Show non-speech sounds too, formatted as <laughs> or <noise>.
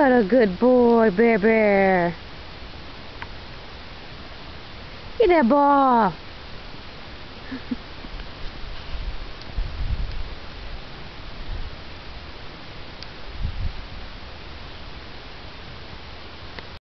What a good boy, Bear Bear. Get that ball. <laughs>